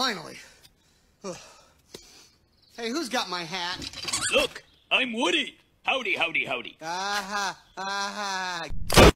finally. hey, who's got my hat? Look, I'm Woody. Howdy, howdy, howdy. Ah ha, ah ha.